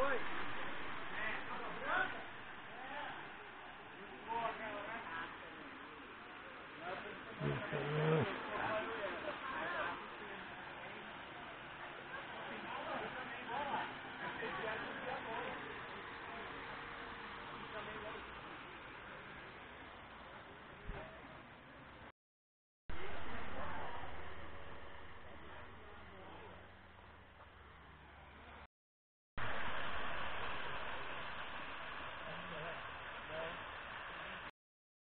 What? Okay.